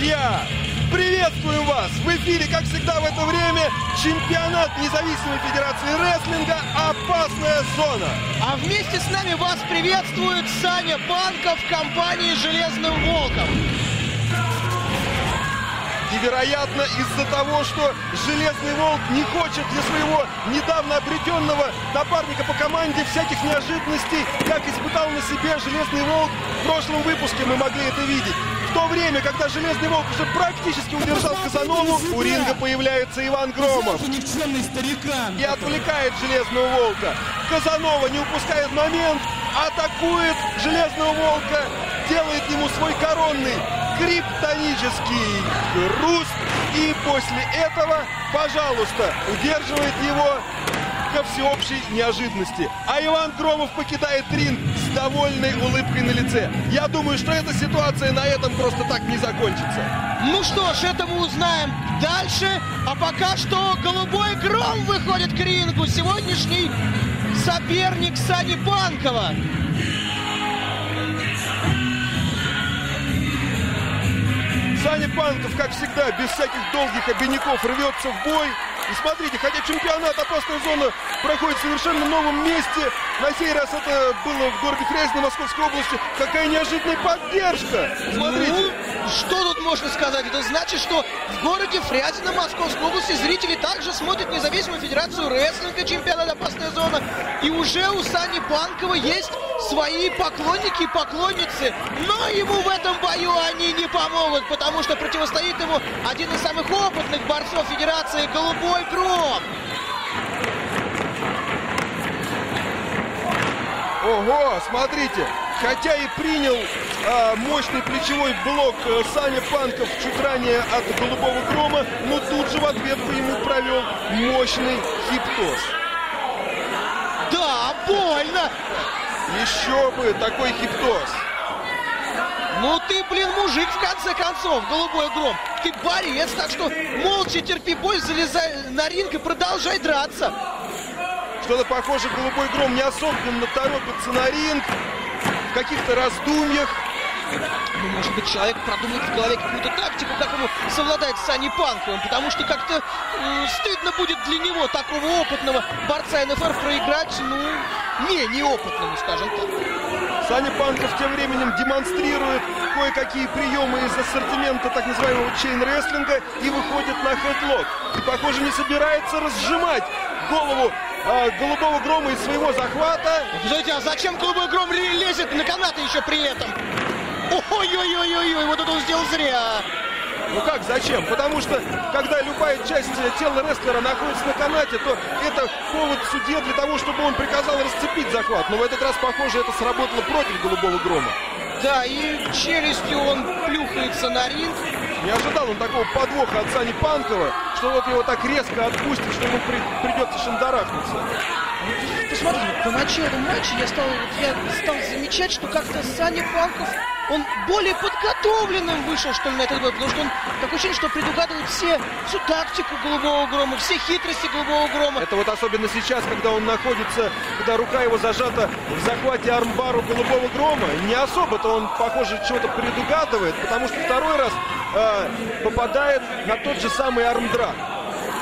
Друзья, приветствуем вас! В эфире, как всегда в это время, чемпионат независимой федерации рестлинга «Опасная зона». А вместе с нами вас приветствует Саня Банков компании «Железным волком». Невероятно из-за того, что Железный Волк не хочет для своего недавно обретенного напарника по команде всяких неожиданностей, как испытал на себе Железный Волк. В прошлом выпуске мы могли это видеть. В то время, когда Железный Волк уже практически удержал Казанову, у ринга появляется Иван Громов. И отвлекает Железного Волка. Казанова не упускает момент, атакует Железного Волка, делает ему свой коронный криптонический хруст. И после этого, пожалуйста, удерживает его ко всеобщей неожиданности. А Иван Громов покидает ринг с довольной улыбкой на лице. Я думаю, что эта ситуация на этом просто так не закончится. Ну что ж, это мы узнаем дальше. А пока что Голубой Гром выходит к рингу. Сегодняшний соперник Сани Банкова. Саня Панков, как всегда, без всяких долгих обиняков рвется в бой. И смотрите, хотя чемпионат «Опасная зона» проходит в совершенно новом месте, на сей раз это было в городе Фрязино Московской области, какая неожиданная поддержка! Смотрите! Ну, что тут можно сказать? Это значит, что в городе Фрязино Московской области зрители также смотрят независимую федерацию рестлинга чемпионат «Опасная зона». И уже у Сани Панкова есть свои поклонники и поклонницы. Но ему в этом бою они не помогут, потому что противостоит ему один из самых опытных борцов Федерации Голубой Гром. Ого, смотрите, хотя и принял а, мощный плечевой блок а, Саня Панков чуть ранее от Голубого Грома, но тут же в ответ по ему провел мощный хиптоз. Да, больно! Еще бы такой хиптоз. Ну ты, блин, мужик, в конце концов, голубой гром. Ты борец, так что молча терпи боль, залезай на ринг и продолжай драться. Что-то похоже, голубой гром не особенно торопится на ринг. В каких-то раздумьях. Ну, может быть, человек продумает в голове какую-то тактику, как ему совладать с Ани Панковым, потому что как-то э, стыдно будет для него, такого опытного борца НФР, проиграть, ну, не неопытному, скажем так. Саня Панков тем временем демонстрирует кое-какие приемы из ассортимента так называемого чейн-рестлинга и выходит на хедлок. И, похоже, не собирается разжимать голову а, голубого грома из своего захвата. Подождите, а зачем голубой гром лезет на канаты еще при этом? Ой-ой-ой-ой-ой, вот это он сделал зря. Ну как, зачем? Потому что, когда любая часть тела рестлера находится на канате, то это повод судье для того, чтобы он приказал расцепить захват. Но в этот раз, похоже, это сработало против голубого грома. Да, и челюстью он плюхается на ринг. Не ожидал он такого подвоха от Сани Панкова, что вот его так резко отпустит, что ему при, придется шандарахнуться. Посмотри, по началу матча я стал, я стал замечать, что как-то Саня Панков, он более подготовленным вышел, что ли, на этот бой, потому что он такое ощущение, что предугадывает все, всю тактику Голубого Грома, все хитрости Голубого Грома. Это вот особенно сейчас, когда он находится, когда рука его зажата в захвате армбару Голубого Грома, не особо-то он, похоже, чего-то предугадывает, потому что второй раз э, попадает на тот же самый армдраг.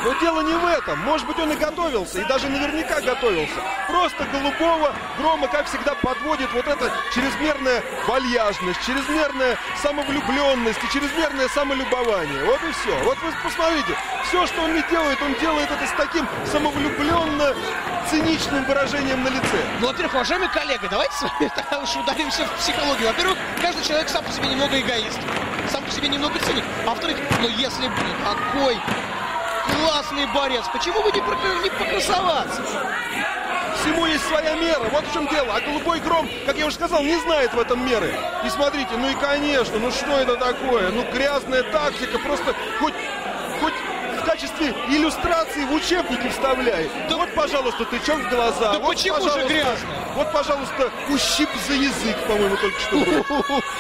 Но дело не в этом. Может быть, он и готовился, и даже наверняка готовился. Просто голубого грома, как всегда, подводит вот эта чрезмерная вальяжность, чрезмерная самовлюбленность и чрезмерное самолюбование. Вот и все. Вот вы посмотрите, все, что он не делает, он делает это с таким самовлюбленно циничным выражением на лице. Ну, во-первых, уважаемый коллега, давайте с вами тогда уж ударимся в психологию. Во-первых, каждый человек сам по себе немного эгоист, сам по себе немного циник. А во-вторых, ну если, блин, какой классный борец. Почему бы не, прокр... не покрасоваться? Всему есть своя мера. Вот в чем дело. А голубой гром, как я уже сказал, не знает в этом меры. И смотрите, ну и конечно, ну что это такое? Ну грязная тактика, просто хоть, качестве иллюстрации в учебники вставляй. Да вот, пожалуйста, тычок в глаза. Да вот, почему же грязная? Вот, пожалуйста, ущип за язык, по-моему, только что.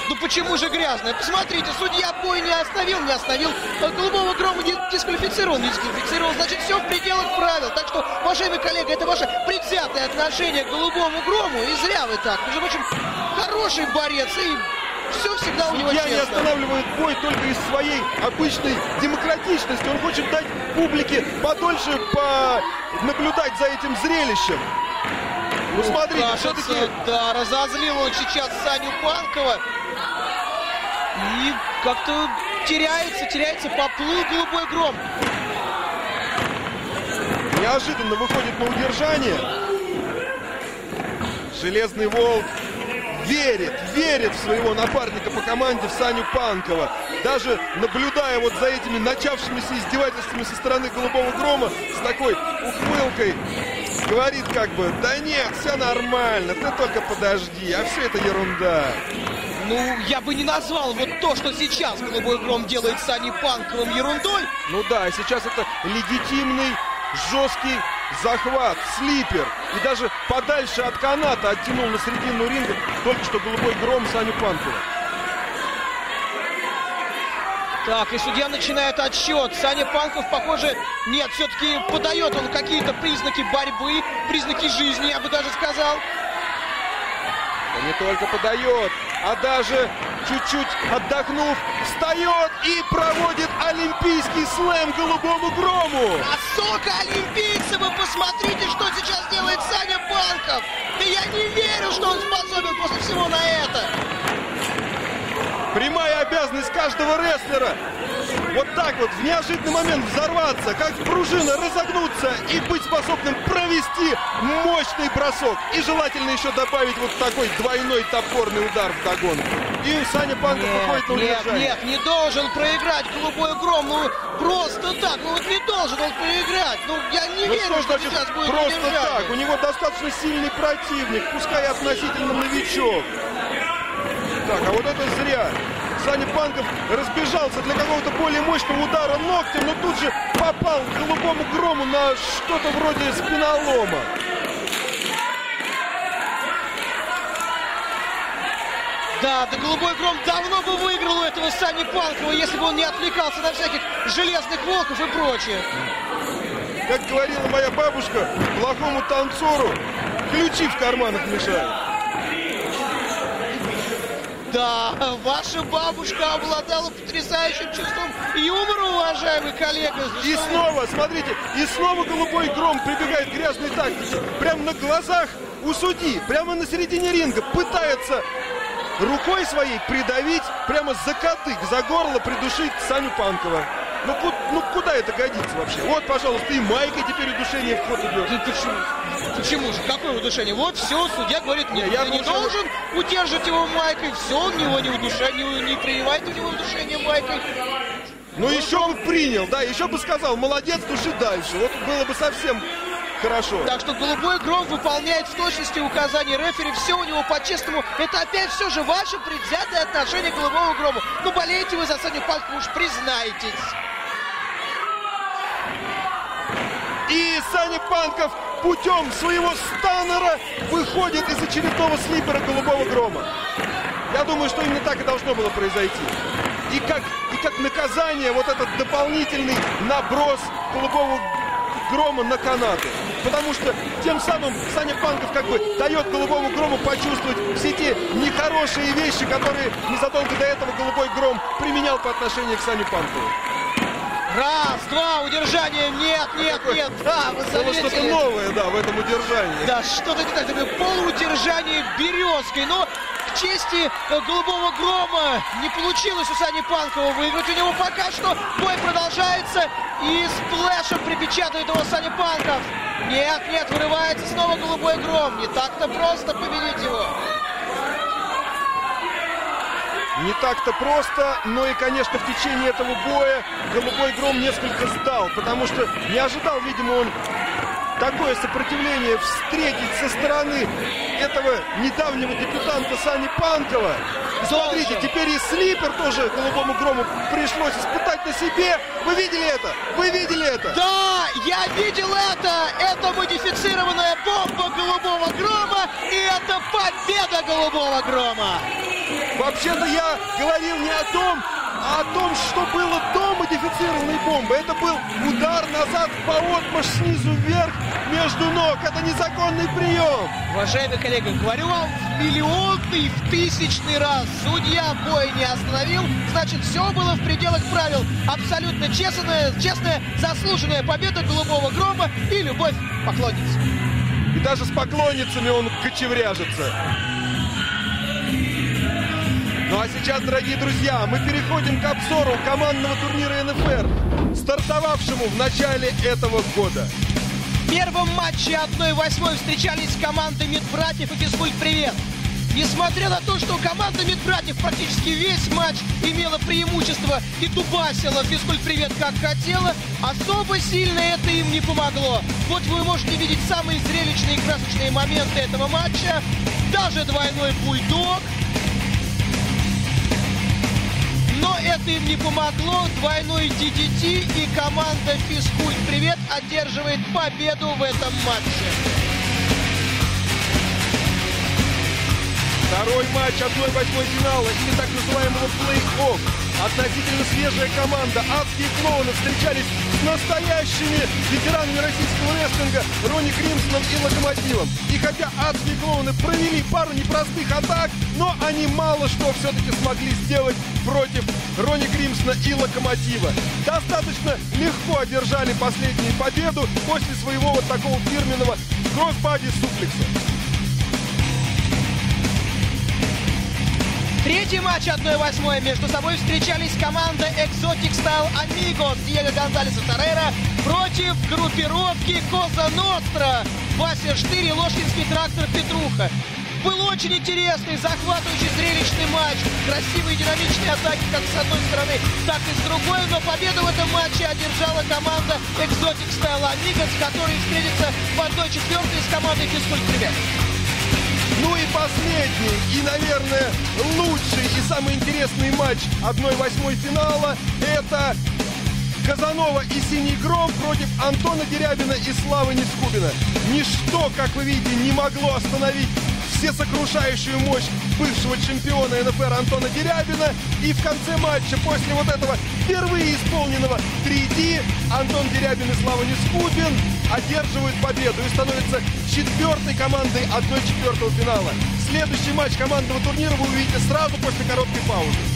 Ну почему же грязная? Посмотрите, судья бой не остановил, не остановил. Голубого грома не дисквалифицировал, не дисквалифицировал. Значит, все в пределах правил. Так что, уважаемый коллега, это ваше предвзятое отношение к голубому грому. И зря вы так. Между прочим, хороший борец и все всегда у него Судья не честно. останавливает бой только из своей обычной демократичности. Он хочет дать публике подольше наблюдать за этим зрелищем. Ну смотрите, все-таки да, разозлил он сейчас Саню Панкова. И как-то теряется, теряется, поплыл голубой гром. неожиданно выходит на удержание. Железный Волк верит, верит в своего напарника по команде, в Саню Панкова. Даже наблюдая вот за этими начавшимися издевательствами со стороны Голубого Грома с такой ухмылкой, говорит как бы, да нет, все нормально, ты только подожди, а все это ерунда. Ну, я бы не назвал вот то, что сейчас Голубой Гром делает с Саней Панковым ерундой. Ну да, сейчас это легитимный, жесткий захват, слипер. И даже подальше от каната оттянул на середину ринга только что голубой гром Саню Панкова. Так, и судья начинает отсчет. Саня Панков, похоже, нет, все-таки подает он какие-то признаки борьбы, признаки жизни, я бы даже сказал. Да не только подает, а даже чуть-чуть отдохнув, встает и проводит олимпийский слэм голубому грому. А сока олимпийца, вы посмотрите, что сейчас делает Саня Панков. Да я не верю, что он способен после всего на это. Прямая обязанность каждого рестлера. Вот так вот в неожиданный момент взорваться, как пружина, разогнуться и быть способным провести мощный бросок. И желательно еще добавить вот такой двойной топорный удар в догонку. И Саня Панков Нет, выходит на нет, удержание. нет, не должен проиграть голубой гром. Ну, просто так. Ну, вот не должен он проиграть. Ну, я не Ну верю, что что значит сейчас будет просто удержание. так? У него достаточно сильный противник, пускай относительно новичок. Так, а вот это зря. Саня Панков разбежался для какого-то более мощного удара ногтем, но тут же попал голубому грому на что-то вроде спинолома. Да, да голубой гром давно бы выиграл у этого Сани Панкова, если бы он не отвлекался на всяких железных волков и прочее. Как говорила моя бабушка, плохому танцору ключи в карманах мешают. Да, ваша бабушка обладала потрясающим чувством юмора, уважаемый коллега. И снова, смотрите, и снова голубой гром прибегает к грязной. Прямо на глазах у судьи, прямо на середине ринга пытается рукой своей придавить прямо за кадык, за горло придушить Саню Панкова. Ну, ку- ну куда это годится вообще? Вот, пожалуйста, и майкой теперь удушение в ход идет. Да почему? Почему же? Какое удушение? Вот все, судья говорит, нет, Не, я ты не лучше- должен удерживать его майкой. Все, он его не удушает, не, не прививает у него удушение майкой. Ну, еще бы принял, да, еще бы сказал, молодец, души дальше. Вот было бы совсем хорошо. Так что голубой гром выполняет в точности указания рефери. Все у него по-честному. Это опять все же ваше предвзятое отношение к голубому грому. Ну, болеете вы за Саню Панкова, уж признайтесь. И Саня Панков путем своего станнера выходит из очередного слипера голубого грома. Я думаю, что именно так и должно было произойти. И как, и как наказание вот этот дополнительный наброс голубого грома на канаты. Потому что тем самым Саня Панков как бы дает голубому грому почувствовать все те нехорошие вещи, которые незадолго до этого голубой гром применял по отношению к Сане Панкову. Раз, два, удержание. Нет, нет, нет. Да, вы Было что-то новое, да, в этом удержании. Да, что-то не так. Такое полуудержание березкой. Но к чести э, голубого грома не получилось у Сани Панкова выиграть. У него пока что бой продолжается. И сплэшем припечатывает его Саня Панков. Нет, нет, вырывается снова голубой гром. Не так-то просто победить его. Не так-то просто, но и, конечно, в течение этого боя Голубой Гром несколько сдал, потому что не ожидал, видимо, он такое сопротивление встретить со стороны этого недавнего дебютанта Сани Панкова. И смотрите, теперь и слипер тоже Голубому Грому пришлось испытать на себе. Вы видели это? Вы видели это? Да, я видел это! Это модифицированная бомба голубого грома, и это победа голубого грома! Вообще-то я говорил не о том, а о том, что было до модифицированной бомбы. Это был удар назад по отмаш снизу вверх между ног. Это незаконный прием. Уважаемый коллега, говорю вам в миллионный, в тысячный раз, судья бой не остановил. Значит, все было в пределах правил. Абсолютно честная, честная, заслуженная победа голубого грома и любовь поклонниц. И даже с поклонницами он кочевряжется. Ну а сейчас, дорогие друзья, мы переходим к обзору командного турнира НФР, стартовавшему в начале этого года. В первом матче 1-8 встречались команды Медбратьев и Физкульт Привет. Несмотря на то, что команда Медбратьев практически весь матч имела преимущество и дубасила Физкульт Привет как хотела, особо сильно это им не помогло. Вот вы можете видеть самые зрелищные и красочные моменты этого матча. Даже двойной бульдог, это им не помогло. Двойной DDT и команда Физкульт Привет одерживает победу в этом матче. Второй матч 1-8 финала или так называемого плей-офф. Относительно свежая команда «Адские клоуны» встречались с настоящими ветеранами российского рестлинга Ронни Кримсоном и Локомотивом. И хотя «Адские клоуны» провели пару непростых атак, но они мало что все-таки смогли сделать против Ронни Кримсона и Локомотива. Достаточно легко одержали последнюю победу после своего вот такого фирменного кроссбади суплекса. Третий матч 1-8 между собой встречались команда Exotic Style Amigos Диего Гонзалеса Торрера против группировки Коза Ностра Вася Штырь и Ложкинский трактор Петруха. Был очень интересный, захватывающий, зрелищный матч. Красивые динамичные атаки как с одной стороны, так и с другой. Но победу в этом матче одержала команда Exotic Style Amigos, которая встретится в 1-4 с командой Физкульт Привет. Ну и последний, и, наверное, лучший и самый интересный матч 1-8 финала – это Казанова и Синий Гром против Антона Дерябина и Славы Нескубина. Ничто, как вы видите, не могло остановить всесокрушающую мощь бывшего чемпиона НФР Антона Дерябина. И в конце матча, после вот этого впервые исполненного 3D, Антон Дерябин и Слава Нескубин одерживают победу и становятся четвертой командой 1-4 финала. Следующий матч командного турнира вы увидите сразу после короткой паузы.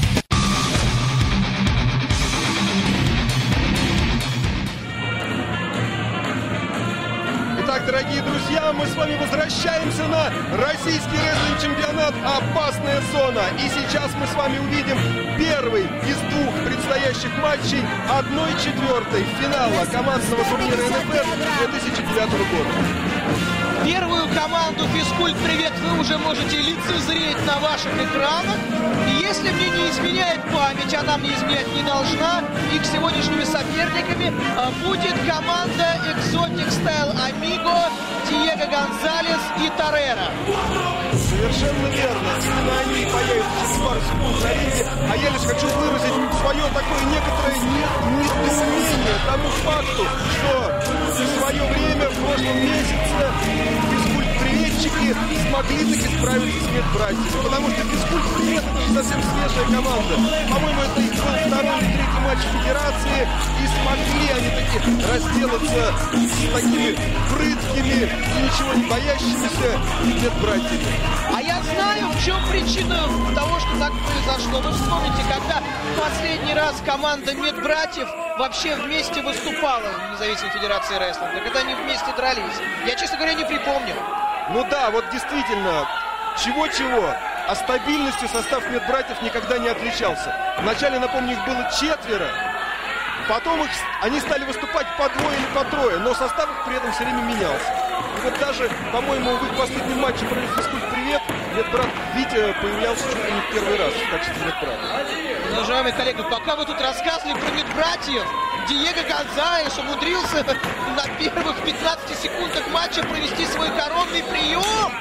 Дорогие друзья, мы с вами возвращаемся на российский рестлинг-чемпионат «Опасная зона». И сейчас мы с вами увидим первый из двух предстоящих матчей 1-4 финала командного турнира НФР 2009 года. Первую команду «Физкульт Привет» вы уже можете лицезреть на ваших экранах. И если мне не изменяет память, она мне изменять не должна, их сегодняшними соперниками а, будет команда Exotic Style Amigo, Диего Гонзалес и Торрера. Совершенно верно. Именно они появятся на ринге. А я лишь хочу выразить свое такое некоторое недоумение тому факту, что в свое время, в прошлом месяце, физкульт-приветчики смогли таки справиться с медбратьями. Потому что физкульт-привет это же совсем свежая команда. По-моему, это их был второй или третий матч Федерации. И смогли они таки разделаться с такими прыткими и ничего не боящимися медбратьями. А я знаю, в чем причина того, что так произошло. Вы вспомните, когда последний раз команда медбратьев вообще вместе выступала в независимой федерации рестлинга, когда они вместе дрались. Я, честно говоря, не припомню. Ну да, вот действительно, чего-чего, а стабильностью состав медбратьев никогда не отличался. Вначале, напомню, их было четверо, потом их, они стали выступать по двое или по трое, но состав их при этом все время менялся. И вот даже, по-моему, в их последнем матче против Физкульт Привет, медбрат Витя появлялся чуть ли не в первый раз в качестве медбрата. Уважаемые коллеги, пока вы тут рассказывали про медбратьев, Диего Гонзалес умудрился на первых 15 секундах матча провести свой коронный прием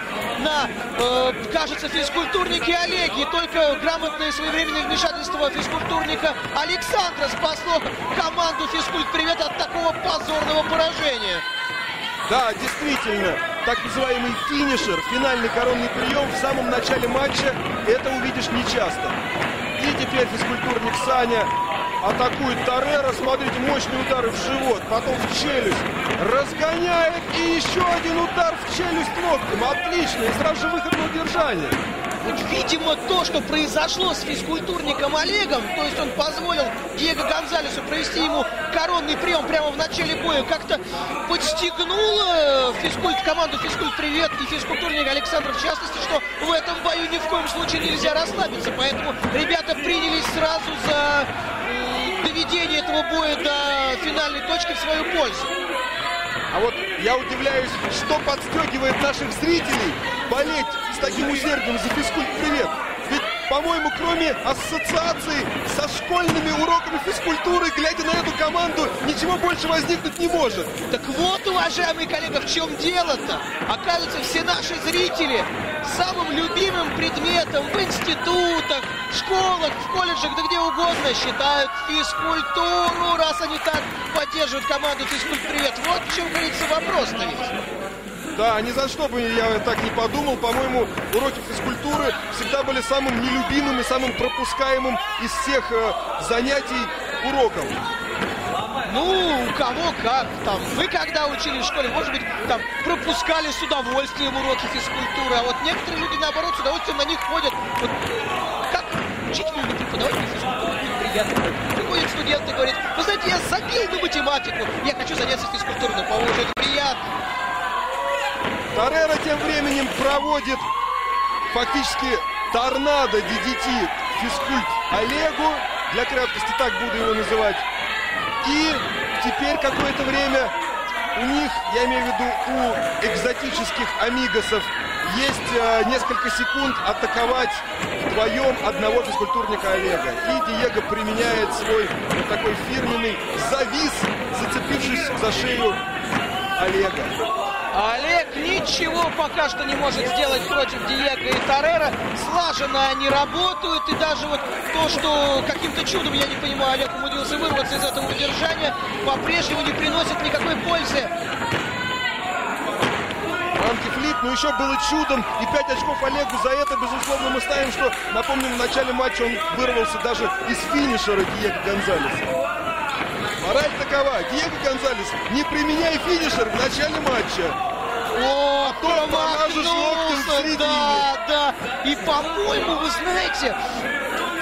на, э, кажется, физкультурнике Олеги. И только грамотное своевременное вмешательство физкультурника Александра спасло команду физкульт привет от такого позорного поражения. Да, действительно, так называемый финишер, финальный коронный прием в самом начале матча, это увидишь нечасто. И теперь физкультурник Саня атакует Торрера. Смотрите, мощные удары в живот, потом в челюсть. Разгоняет и еще один удар в челюсть локтем. Отлично. И сразу же выход на удержание. Видимо, то, что произошло с физкультурником Олегом, то есть он позволил Диего Гонзалесу провести ему коронный прием прямо в начале боя, как-то подстегнуло физкульт, команду физкульт привет и физкультурник Александр в частности, что в этом бою ни в коем случае нельзя расслабиться. Поэтому ребята принялись сразу за доведение этого боя до финальной точки в свою пользу. А вот я удивляюсь, что подстегивает наших зрителей болеть с таким усердием за физкульт-привет. Ведь, по-моему, кроме ассоциации со школьными уроками физкультуры, глядя на эту команду, ничего больше возникнуть не может. Так вот, уважаемые коллеги, в чем дело-то? Оказывается, все наши зрители самым любимым предметом в институтах, школах, в колледжах, да где угодно считают физкультуру, раз они так поддерживают команду физкульт-привет. Вот в чем, говорится, вопрос-то ведь. Да, ни за что бы я так не подумал. По-моему, уроки физкультуры всегда были самым нелюбимым и самым пропускаемым из всех э, занятий уроком. Ну, у кого как там. Вы когда учились в школе, может быть, там пропускали с удовольствием уроки физкультуры, а вот некоторые люди, наоборот, с удовольствием на них ходят. Вот как учитель или преподаватель физкультуры приятно. Приходит студент и говорит, вы знаете, я забил на математику, я хочу заняться физкультурой, но, по-моему, это приятно. Торрера тем временем проводит фактически торнадо DDT физкульт Олегу. Для краткости так буду его называть. И теперь какое-то время у них, я имею в виду у экзотических амигосов, есть э, несколько секунд атаковать вдвоем одного физкультурника Олега. И Диего применяет свой вот такой фирменный завис, зацепившись за шею Олега. Олег ничего пока что не может сделать против Диего и Торрера. Слаженно они работают. И даже вот то, что каким-то чудом, я не понимаю, Олег умудрился вырваться из этого удержания, по-прежнему не приносит никакой пользы. Антифлип, но еще было чудом. И 5 очков Олегу за это, безусловно, мы ставим, что, напомним, в начале матча он вырвался даже из финишера Диего Гонзалеса. Мораль такова. Диего Гонзалес, не применяй финишер в начале матча. О, а то помажешь локтем. Да, да. И, по-моему, вы знаете,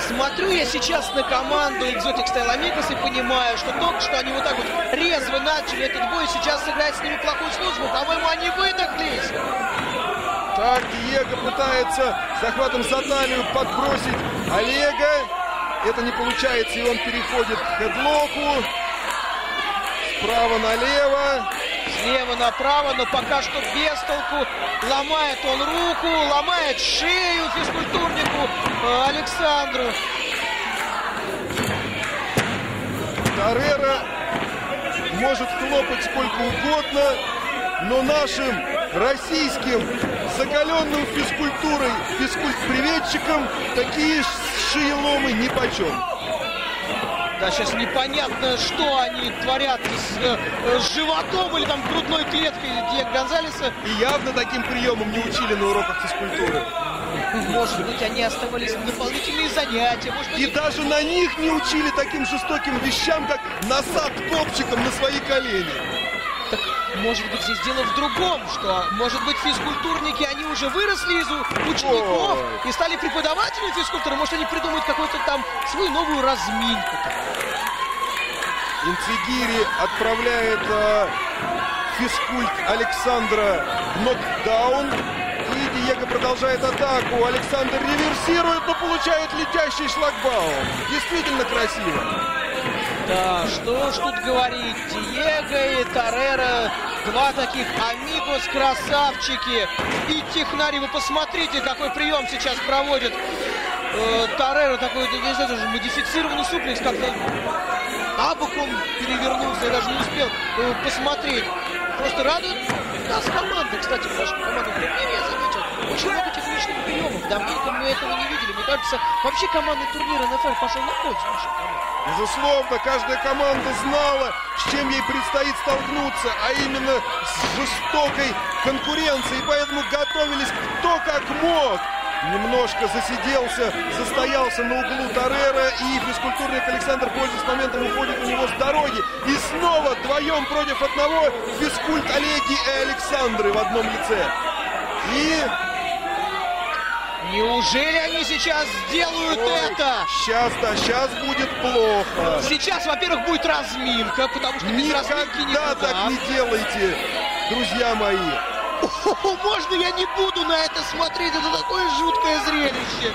смотрю я сейчас на команду Exotic Style Amigos и понимаю, что только что они вот так вот резво начали этот бой, сейчас сыграть с ними плохую службу. По-моему, они выдохлись. Так, Диего пытается захватом за талию подбросить Олега. Это не получается, и он переходит к хедлоку. Справа налево. Слева направо, но пока что без толку. Ломает он руку, ломает шею физкультурнику э, Александру. Торрера может хлопать сколько угодно, но нашим российским закаленным физкультурой, физкульт-приветчикам такие шиеломы нипочем. Да, сейчас непонятно, что они творят с, э, с животом или там грудной клеткой Диего Гонзалеса. И явно таким приемом не учили на уроках физкультуры. Может быть, они оставались на дополнительные занятия. Может быть, И даже на них не учили таким жестоким вещам, как насад копчиком на свои колени. Может быть, здесь дело в другом, что, может быть, физкультурники, они уже выросли из учеников Ой. и стали преподавателями физкультуры. Может, они придумают какую-то там свою новую разминку. Инцигири отправляет э, физкульт Александра в нокдаун. И Диего продолжает атаку. Александр реверсирует, но получает летящий шлагбаум. Действительно красиво. Да, что ж тут говорить. Диего и Торрера, два таких амигос красавчики. И технари, вы посмотрите, какой прием сейчас проводит э, Торрера. Такой, не знаю, даже модифицированный суплекс, как-то на перевернулся, я даже не успел э, посмотреть. Просто радует нас команда, кстати, наша команда турнире, я заметил. Очень много технических приемов. Давненько мы этого не видели. Мне кажется, вообще командный турнир НФЛ пошел на пользу нашей команде. Безусловно, каждая команда знала, с чем ей предстоит столкнуться, а именно с жестокой конкуренцией, поэтому готовились кто как мог. Немножко засиделся, застоялся на углу Торрера, и физкультурник Александр, пользуясь моментом, уходит у него с дороги. И снова вдвоем против одного физкульт Олеги и Александры в одном лице. И Неужели они сейчас сделают Ой, это? Сейчас, да, сейчас будет плохо. Сейчас, во-первых, будет разминка, потому что без разминки Никогда никуда. так не делайте, друзья мои. О, можно я не буду на это смотреть? Это такое жуткое зрелище.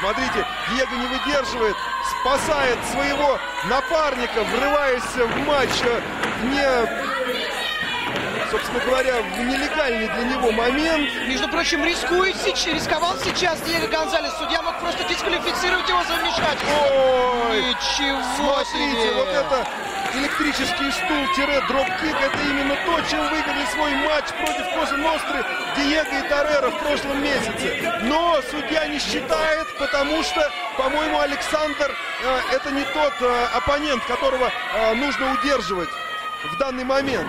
Смотрите, Диего не выдерживает, спасает своего напарника, врываясь в матч э, не, собственно говоря, в нелегальный для него момент. Между прочим, рискует сейчас, рисковал сейчас Диего Гонзалес. Судья мог просто дисквалифицировать его за вмешательство. Ой, Ничего смотрите, себе! вот это электрический стул-дроп-кик, это именно то, чем выиграли свой матч против Коза Ностры Диего и Торрера в прошлом месяце. Но судья не считает, потому что, по-моему, Александр э, это не тот э, оппонент, которого э, нужно удерживать в данный момент.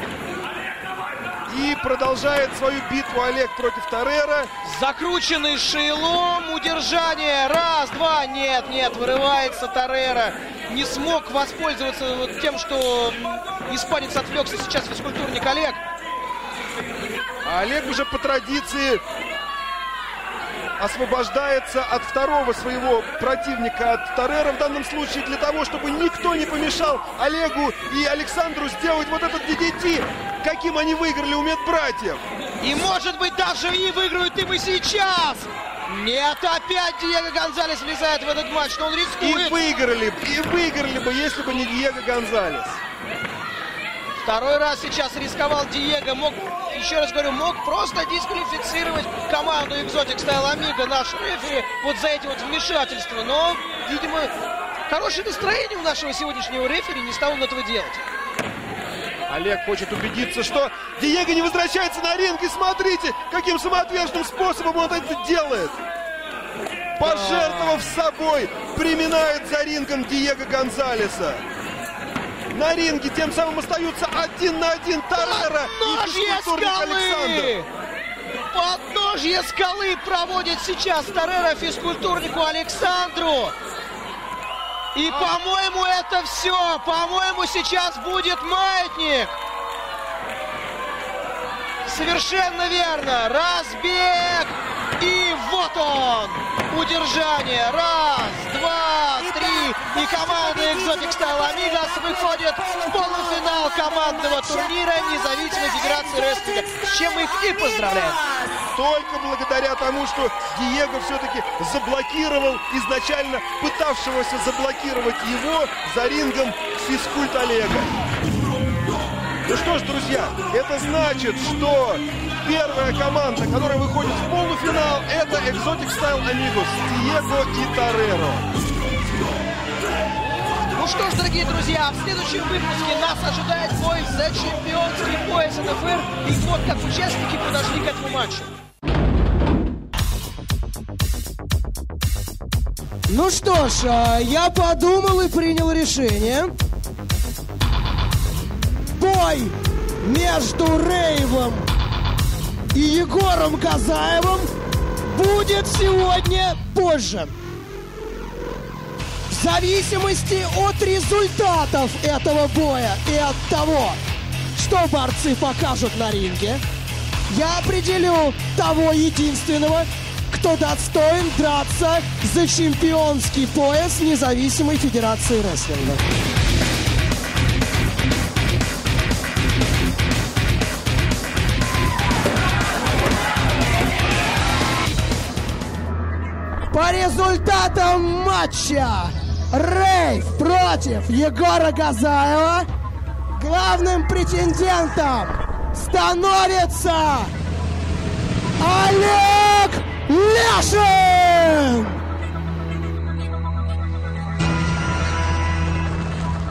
И продолжает свою битву Олег против Торрера. Закрученный шейлом, удержание, раз, два, нет, нет, вырывается Торрера. Не смог воспользоваться вот тем, что испанец отвлекся сейчас физкультурник Олег. Олег уже по традиции освобождается от второго своего противника, от Торрера в данном случае, для того, чтобы никто не помешал Олегу и Александру сделать вот этот DDT, каким они выиграли у медбратьев. И может быть даже и выиграют им и сейчас. Нет, опять Диего Гонзалес влезает в этот матч, но он И рискует. выиграли, и выиграли бы, если бы не Диего Гонзалес. Второй раз сейчас рисковал Диего. Мог, еще раз говорю, мог просто дисквалифицировать команду Exotic Style Amiga, наш рефери, вот за эти вот вмешательства. Но, видимо, хорошее настроение у нашего сегодняшнего рефери не стал он этого делать. Олег хочет убедиться, что Диего не возвращается на ринг. И смотрите, каким самоотверженным способом он это делает. Пожертвовав собой, приминает за рингом Диего Гонзалеса. На ринге тем самым остаются один на один Торрера и Подножье Александр. скалы! Подножье скалы проводит сейчас Торрера физкультурнику Александру. И, по-моему, это все. По-моему, сейчас будет маятник. Совершенно верно. Разбег. И вот он. Удержание. Раз, два, три. И команда Exotic Style Amigos выходит в полуфинал командного турнира Независимой Федерации Рестлинга. С чем мы их и поздравляем. Только благодаря тому, что Диего все-таки заблокировал изначально пытавшегося заблокировать его за рингом физкульт Олега. Ну что ж, друзья, это значит, что первая команда, которая выходит в полуфинал, это Exotic Style Amigos, Диего и Торреро. Ну что ж, дорогие друзья, в следующем выпуске нас ожидает бой за чемпионский пояс НФР. И вот как участники подошли к этому матчу. Ну что ж, а, я подумал и принял решение. Бой между Рейвом и Егором Казаевым будет сегодня позже. В зависимости от результатов этого боя и от того, что борцы покажут на ринге, я определю того единственного, кто достоин драться за чемпионский пояс независимой федерации рестлинга. По результатам матча Рейв против Егора Газаева главным претендентом становится Олег Ляшин!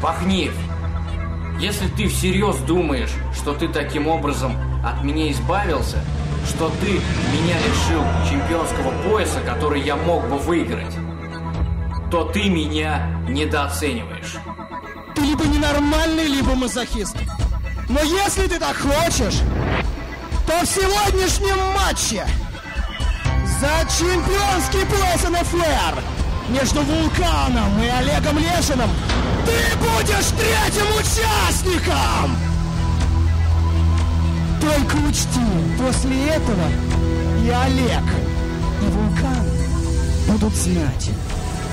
Пахнив, если ты всерьез думаешь, что ты таким образом от меня избавился, что ты меня лишил чемпионского пояса, который я мог бы выиграть, то ты меня недооцениваешь. Ты либо ненормальный, либо мазохист. Но если ты так хочешь, то в сегодняшнем матче за чемпионский пояс НФР между Вулканом и Олегом Лешиным ты будешь третьим участником! Только учти, после этого и Олег, и Вулкан будут знать,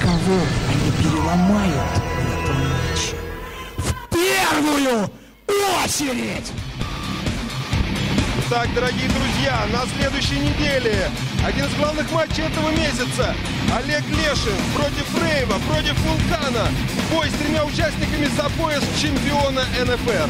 кого они переломают в этом матче. В первую очередь! Так, дорогие друзья, на следующей неделе один из главных матчей этого месяца. Олег Лешин против Рейва, против Вулкана. Бой с тремя участниками за пояс чемпиона НФР.